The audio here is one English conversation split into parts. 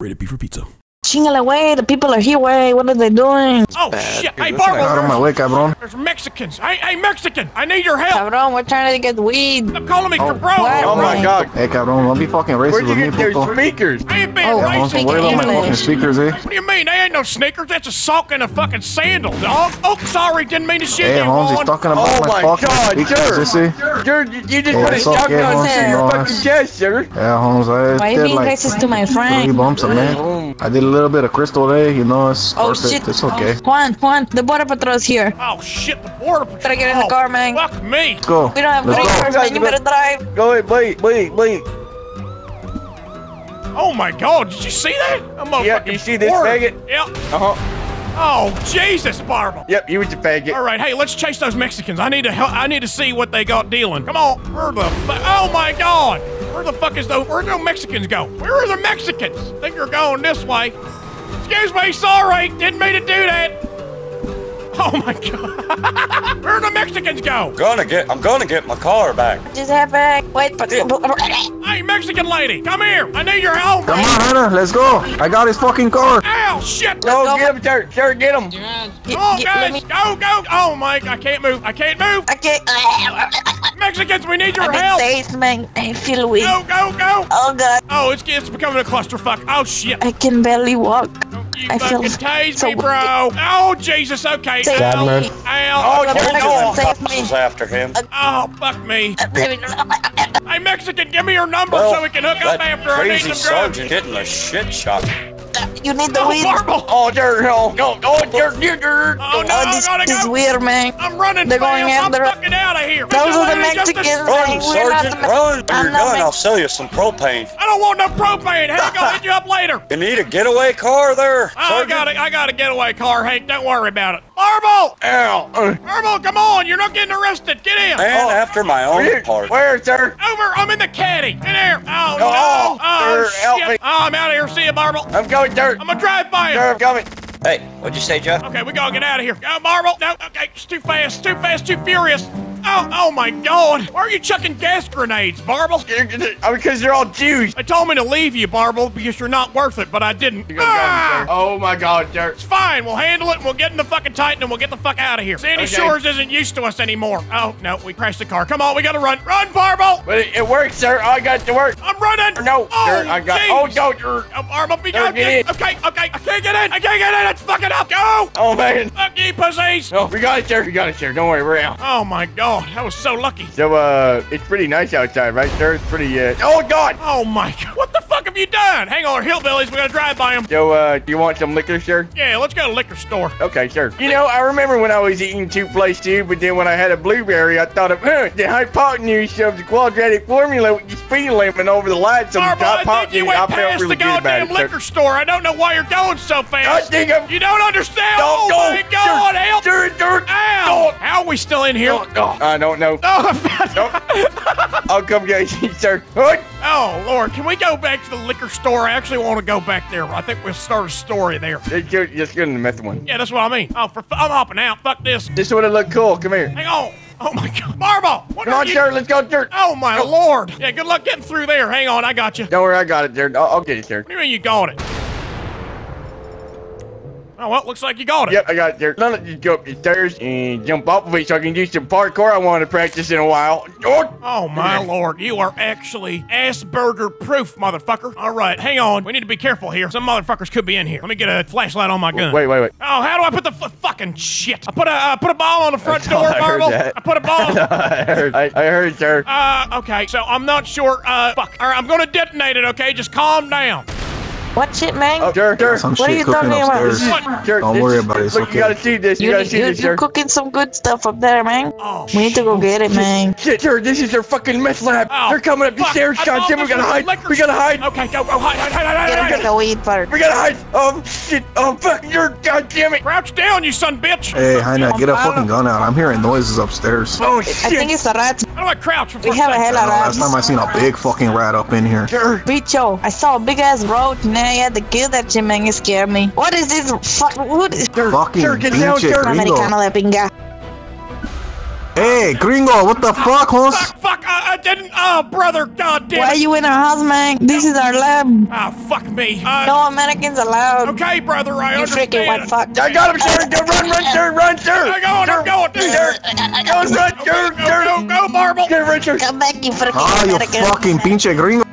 Rated B for pizza. Chingale, way, the people are here, way. What are they doing? Oh Bad, shit! dude. Hey, Listen, Barbara, Out of my way, cabrón. there's Mexicans. Hey, hey, Mexican! I need your help. Cabrón, we're trying to get weed. Stop calling me Oh. cabron. What? Oh my Right. god. Hey, cabrón, don't be fucking racist Where'd you with me, get those puto. speakers? I ain't being Oh, Cabrón, racist. so worry about my fucking speakers, eh? What do you mean? They ain't no sneakers. That's a sock and a fucking sandal, dog. Oh, sorry, didn't mean to shoot Hey, you, Holmes, he's talking about Oh my my fucking God, speakers, you see? sir. You're, you just Yeah, put a it's okay, shotgun Holmes, to you your know fucking us. chest, sir. Yeah, Holmes, I Why you being racist to my three friend? bumps a man. I did a little bit of crystal day, you know, it's Oh, perfect. shit. It's okay. Juan, Juan, the border patrol is here. Oh shit! The border patrol. Better get in the Oh, car, man. Fuck me. Let's go. We don't have Let's green go. cars, man. You better drive. Go ahead, bleed, bleed, bleed. Oh my god! Did you see that? I'm A Yeah, motherfucking you see this border- faggot? Yep. Uh-huh. Oh Jesus, Barbara. Yep, you was the faggot. All right, hey, let's chase those Mexicans. I need to help. I need to see what they got dealing. Come on. Where the fuck? Oh my God! Where the fuck is those? Where do Mexicans go? Where are the Mexicans? I think they're going this way. Excuse me, sorry, didn't mean to do that. Oh my God! Where do the Mexicans go? Gonna get, I'm gonna get my car back. Just have back. Wait, but. Hey, Mexican lady, come here. I need your help. Come on, Hannah, let's go. I got his fucking car. Ow, shit. Go go. get him, sir. Sir, get him. Come on, Get- let guys. Go, go. Oh my, I can't move. I can't move. Okay. Mexicans, we need your I'm in help. safe, man. I feel weak. Go, go, go. Oh, God. Oh, it's, it's becoming a clusterfuck. Oh, shit. I can barely walk. Don't you I feel tase so me, bro. Oh, Jesus. Okay. Save Ow. me. Ow. Oh, Save hold me. on. Save me. After him. Uh, oh, fuck me. Hey, Mexican, give me your number Well, so we can hook up after I need crazy some drugs. sergeant getting a shit shot. You need the Oh, weed. Marble. Oh, sir, no. No, oh, sir, sir, sir. Oh, no, Oh, I this gotta is go. weird, man. I'm running, They're fam. going I'm after- fucking out of here. Those are the Mexicans. Run, We're sergeant, the- run for I'm your gun. Mex- I'll sell you some propane. I don't want no propane. Hank, I'll hit you up later. You need a getaway car there, Oh, I got it. I got a getaway car, Hank. Don't worry about it. Marble! Ow. Marble, come on. You're not getting arrested. Get in. And oh. after my own where, part. where, sir? Over. I'm in the caddy. In here. Oh, no. Oh, Oh, shit. Oh, I'm out of here. See you, Marble. I'm going, sir. I'm gonna drive by Sir, you. I'm coming. Hey, what'd you say, Jeff? Okay, we gotta get out of here. Oh, Go, Marble. No, okay, it's too fast, too fast, too furious. Oh, oh my God! Why are you chucking gas grenades, Barble? Oh, because you're all Jews. They told me to leave you, Barble, because you're not worth it, but I didn't. Ah! Oh, my God, sir. It's fine. We'll handle it. and We'll get in the fucking Titan and we'll get the fuck out of here. Sandy Okay. Shores isn't used to us anymore. Oh no, we crashed the car. Come on, we gotta run. Run, Barble! But it, it works, sir. I got to work. I'm running. No, oh, sir, I got. jeez. Oh, no. Oh, Barble, be Sir, good. get in. Okay, okay, I can't get in. I can't get in. It's fucking up. Go! Oh, man. Fuck you, pussies! No, we got it, sir. We got it, sir. Don't worry, we're out. Oh my God, I was so lucky. So, uh, it's pretty nice outside, right, sir? It's pretty, uh. Oh, God. Oh my God, what have you done? Hang on, hillbillies. We gotta drive by them. So, uh, do you want some liquor, sir? Yeah, let's go to the liquor store. Okay, sir. You know, I remember when I was eating two plates too, but then when I had a blueberry, I thought of, huh, the hypotenuse of the quadratic formula with the speed limit over the lights of the Marble, I think you went I felt past really the goddamn sir. liquor store. I don't know why you're going so I fast. think I'm. You don't understand? Don't oh go, my God, sir. help! Sir, sir. Ow! How are we still in here? I don't know. Oh, I'll come get you, sir. What? Oh, Lord, can we go back to the liquor store? I actually want to go back there. I think we'll start a story there. Go, let's go to the meth one. Yeah, that's what I mean. Oh, for I'm hopping out. Fuck this. This would have looked cool. Come here. Hang on. Oh my God, Marble! What Come on, you? sir. Let's go, sir. Oh my Lord! Yeah, good luck getting through there. Hang on, I got you. What Don't worry, I got it, sir. I'll, I'll get it, sir. do you mean you got it? Oh well, looks like you got it. Yep, I got. Now let's just go up the stairs and jump off of it so I can do some parkour I want to practice in a while. Oh, Oh my lord, you are actually Asperger proof, motherfucker. All right, hang on. We need to be careful here. Some motherfuckers could be in here. Let me get a flashlight on my gun. Wait, wait, wait. Oh, how do I put the f- fucking shit? I put a uh, put a ball on the front door, I heard that. I put a ball. I heard, I, I heard, sir. uh, okay. So I'm not sure. Uh, fuck. All right, I'm gonna detonate it. Okay, just calm down. What shit, man? Oh, sir, sir. Some What are you talking about? upstairs. What? Sir, Don't this worry about it, it's Look, okay. you gotta see this. You, You, gotta you, see this, you're sir. cooking some good stuff up there, man. Oh, We need to go get it, man. Shit, sir, this is their fucking meth lab. Oh, They're coming up the stairs, I God damn, we gotta hide. liquor We gotta hide. Okay, go, go, hide, hide, hide, hide, Get hide, him get hide. the weed first. We gotta hide. Oh, shit. Oh, fuck. You're, God damn it. Crouch down, you son bitch. Hey, Hannah, get a I fucking gun out. I'm hearing noises upstairs. Oh, shit. I think it's a rat. How do I crouch? We have a hell of Last time I seen a big fucking rat up in here. Sir. Bicho, I saw a big ass roach and I had to kill that shit, man. It scared me. What is this? Fuck, what is Sir, Fucking sir, get down, pinche gringo. Americano de pinga. Hey, gringo, what the fuck, Holmes? Fuck, fuck, I, I didn't. Oh, brother, god damn Why are you in our house, man? This is our lab. Oh, fuck me. Uh, No Americans allowed. Okay, brother, I You understand. freaking white fuck. I got him, sir. Uh, go run, run, sir, run, sir. Uh, I'm going, I'm going, dude. Sir, go run, Go, sir, go, sir. go, go, Marble. Go run, sir. Come back, you freaking Ah, you American. fucking pinche gringo.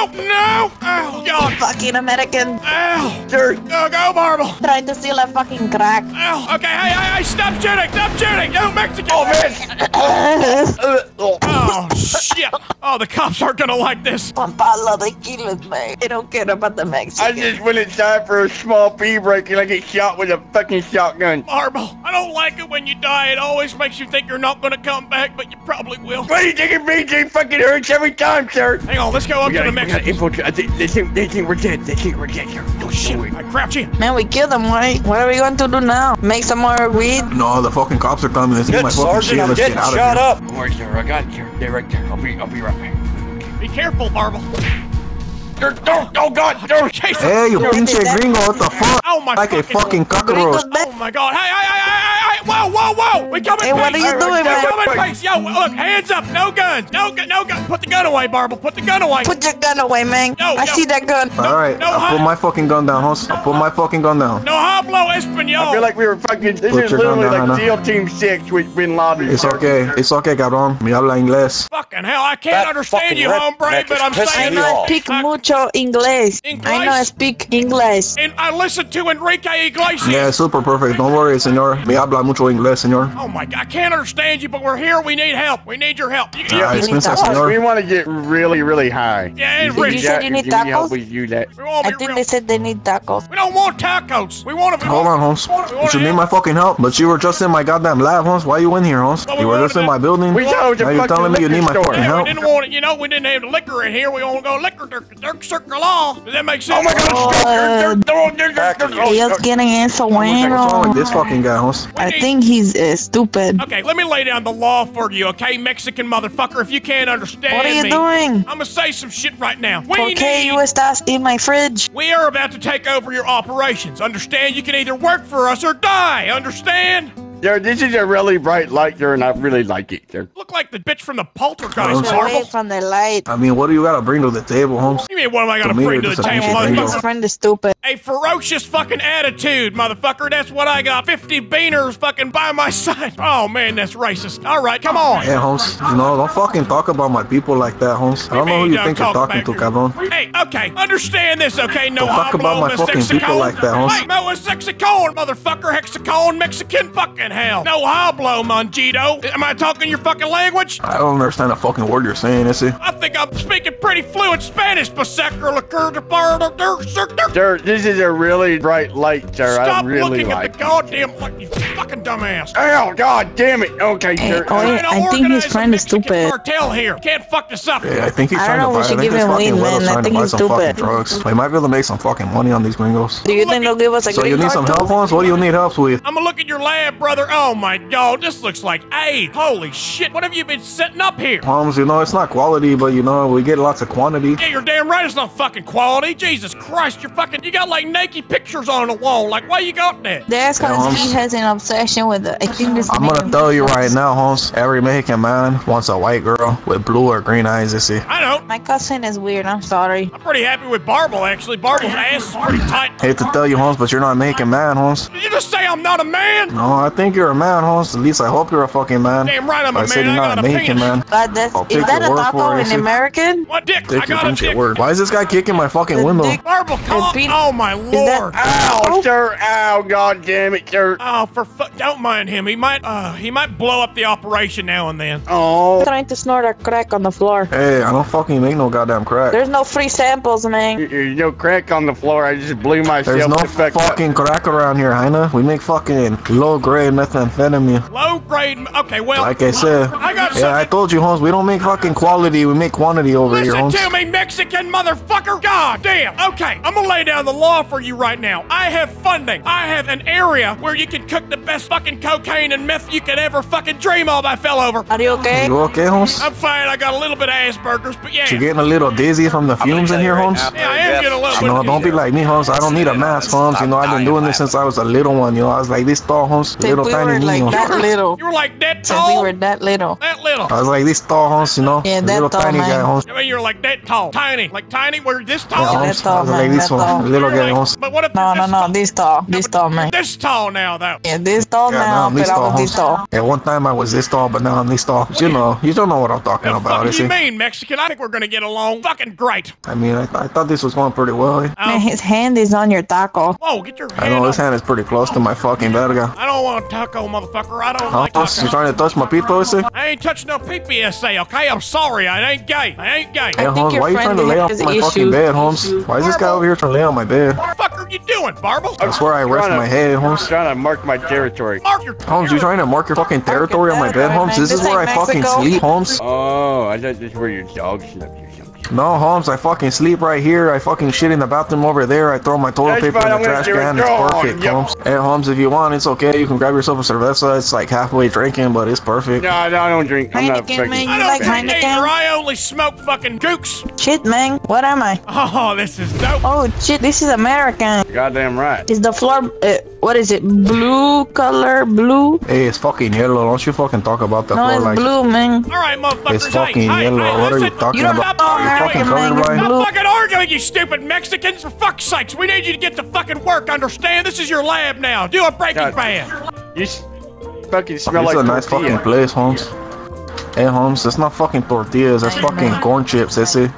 No, no. Oh, God. Fucking American. Ow. Sir. Go, go, Marble. Trying to steal a fucking crack. Ow. Okay, hey, hey, hey, stop shooting, stop shooting. You Mexican. Oh, man. Oh. Oh, shit. Oh, the cops aren't gonna like this. Juan Pablo, they kill us, man. They don't care about the Mexicans. I just went inside for a small pee break and I get shot with a fucking shotgun. Marble, I don't like it when you die. It always makes you think you're not gonna come back, but you probably will. What are you thinking, BJ? Fucking hurts every time, sir. Hang on, let's go up We to gotta, the we gotta Mexicans. infiltrate. I think, they, think, they think we're dead. They think we're dead, sir. Oh, shit. I crouch in. Man, we killed them, right? What are we going to do now? Make some more weed? No, the fucking cops are coming. Let's get Good, my fucking shit. Sergeant. I'm Let's get out of shot here. up. Don't worry, sir. I got it, sir. They're right there. I'll be, I'll be right back. Be careful, Marble. Sir, oh, oh, God, oh, sir. Jason. Hey, you Yo, pinche gringo, what the fuck? Oh, my Like a fucking- fucking cockroach. Oh my god! Hey, hey, hey, hey, hey, hey! Whoa, whoa, whoa! We coming, Hey, what are you doing, We man? coming, pace. Yo, look, hands up! No guns! No gun! No gun! Put the gun away, Barble! Put the gun away! Put your gun away, man. No, I no. see that gun. All right, no, I hi- put my fucking gun down, Holmes. I put my fucking gun down. no hablo español! I feel like we were fucking. This Put is literally down, like Hannah. SEAL Team 6 with Bin Laden. It's okay. It's okay, cabrón. Me habla inglés. Fucking hell! I can't That understand you, red hombre, but I'm pissing I saying. know I speak mucho inglés. I know I speak English. And I listen to Enrique Iglesias. Yeah, super perfect. Don't worry, señor. Me habla mucho inglés, señor. Oh my god! I can't understand you, but we're here. We need help. We need your help. You, Yeah, yeah, it's need Mr. tacos. We want to get really, really high. yeah, and Did rich. you say you need If tacos? we do that. I think real- they said they need tacos. We don't want tacos. We want to. Hold on, Holmes. You need my fucking help, but you were just in my goddamn lab, Holmes. Why you in here, Holmes? Well, we You were just in my building. We thought it was a Now you're telling me you need my liquor store. fucking Yeah, we didn't want it. You know, we didn't have the liquor in here. We want to go liquor, dirk, dirk, circle law. Does that make sense? Oh my God! Back in Ellos your- quieren eso, What's wrong with bueno. this fucking guy, Holmes? I think he's uh, stupid. Okay, let me lay down the law for you, okay, Mexican motherfucker. If you can't understand What are you me, doing? I'm gonna say some shit right now. We ¿Por qué need. you estás in my fridge? We are about to take over your operations. Understand? You can either work for us or die. Understand? Sir, this is a really bright light, sir, and I really like it, sir. Look like the bitch from the poltergeist, Stay Marble. away from the light. I mean, what do you gotta bring to the table, Holmes? You mean what am I gonna To bring to the table, piece of Man, gringo. his friend is stupid. A ferocious fucking attitude, motherfucker. That's what I got. 50 beaners fucking by my side. Oh man, that's racist. All right, come on. Hey, Holmes. You know, don't fucking talk about my people like that, Holmes. I don't know who you think you're talking to, to- cabrón. Hey, okay, understand this, okay? No Don't talk about my fucking people like that, Holmes. Hey, no, it's Mexicon, motherfucker. Hexacon, Mexican, fucking hell. No hablo, Monjito. Am I talking your fucking language? I don't understand a fucking word you're saying, is it? I think I'm speaking pretty fluent Spanish, Pasecra, Lacur, de Bar, de Dur, Sir, this is a really bright light, sir. Stop I really looking like at the goddamn light, you fucking dumbass. Ow, god damn it. Okay, Hey, sir. oh, yeah. I think his organize a friend is stupid. Cartel here. Can't fuck this up. Yeah, I think he's I trying to buy. I should think give him fucking weed, man. I think he's stupid. drugs. We might be able to make some fucking money on these gringos. Do you think they'll give us a So you need some too? help, Holmes? What do you need help with? I'm gonna look at your lab, brother. Oh my god, this looks like AIDS. Holy shit, what have you been setting up here? Holmes, you know, it's not quality, but you know, we get lots of quantity. Yeah, you're damn right it's not fucking quality. Jesus Christ, you're fucking, you got like naked pictures on the wall. Like, why you got that? That's because Holmes. he has an obsession with the. I think this. I'm gonna name- tell you right now, Holmes. Every Mexican man wants a white girl with blue or green eyes, you see. I don't. My cousin is weird. I'm sorry. I'm pretty happy with Barble, actually. Barble's ass is pretty tight. Hate to tell you, Holmes, but you're not a Mexican man, Holmes. Did you just say I'm not a man? No, I think you're a man, Holmes. At least I hope you're a fucking man. Damn right I'm a I said you're I not got a a Mexican penis. man. God, that's, I'll is that your a word taco for in. American? What dick? I Take your got a dick. word. Why is this guy kicking my fucking The window? dick- Barble, come Oh my that- lord. Ow, sir. Ow, god damn it, sir. Oh, for fuck, don't mind him. He might, uh, he might blow up the operation now and then. Oh. Trying to snort a crack on the floor. Hey, I don't fucking make no goddamn crack. There's no free samples, man. There's no crack on the floor. I just blew myself There's no the fuck up. fucking crack around here, Heina. We make fucking low grade methamphetamine. Low grade. Okay, well. Like I said. I got Yeah, I told you, Holmes, we don't make fucking quality, we make quantity over here, Listen Holmes. to me, Mexican motherfucker! God damn! Okay, I'm gonna lay down the law for you right now. I have funding. I have an area where you can cook the best fucking cocaine and meth you can ever fucking dream of. I fell over. Are you okay? You okay, Holmes? I'm fine. I got a little bit of Asperger's, but yeah. You're getting a little dizzy from the fumes in here, right Holmes? now, Yeah, I am getting a little You know, don't be like me, Holmes. I don't need a mask, Holmes. You know, I've been doing this since I was a little one. You know, I was like this tall tall, Holmes. Little we tiny were like niño. that little. You were like that tall. we were that little. That little. I was like this tall, Holmes, you know? Yeah, that little tall, tiny man. guy, Holmes. I mean, you're like that tall. Tiny. Like tiny? We're this Yeah, tall? that tall, I was like this that one. tall. Little guy, like- Holmes. But what if No, no, no. This tall. This but tall, man. This tall now, though. Yeah, this tall Yeah, now now, this but I tall, was this tall. At one time I was this tall, but now I'm this tall. But you know, you don't know what I'm talking The about, fuck is do you mean, Mexican? I think we're gonna get along fucking great. I mean, I, I thought this was going pretty well. eh? Um, Man, his hand is on your taco. Oh, get your hand. I know his hand is pretty close to my fucking verga. I don't want a taco, motherfucker. I don't like Holmes, you tacos. trying to touch my pito, is it? I ain't touching no PPSA, okay? I'm sorry. I ain't gay. I ain't gay. Hey, think Holmes, why are you trying to lay on has my fucking issues. bed, Holmes? Why is this guy over here trying to lay on my bed? What the fuck are you doing, Barble? That's where I rest to- my head, Holmes. Trying to mark my territory. Mark your Holmes, you trying to mark your fucking territory on my bed, Holmes? This is where I ain't fucking sleep, Holmes. Oh, I thought this is where your dog slept or something. No, Holmes, I fucking sleep right here. I fucking shit in the bathroom over there. I throw my toilet That's paper fine, in the trash do it. can. It's perfect, yep. Holmes. Hey, Holmes, if you want, it's okay. You can grab yourself a cerveza. It's like halfway drinking, but it's perfect. No, no, I don't drink. I'm not Heineken, fucking. man, I You don't like drink Heineken? either. I only smoke fucking gooks. Shit, man. What am I? Oh, this is dope. Oh, shit. This is American. Goddamn right. Is the floor, uh, what is it? Blue color? Blue? Hey, it's fucking yellow. Don't you fucking talk about the No, floor it's like blue, man. All right, motherfuckers. it's fucking hey, yellow. hey, what are you talking You don't about? know Are you American, fucking man. colorblind? Stop fucking arguing, you stupid Mexicans! For fuck's sakes, we need you to get to fucking work. Understand? This is your lab now. Do a Breaking God. Bad. You fucking smell It's like a nice tortilla. fucking place, Holmes. Hey, Holmes, that's not fucking tortillas. That's Hey, fucking man. corn chips, that's it.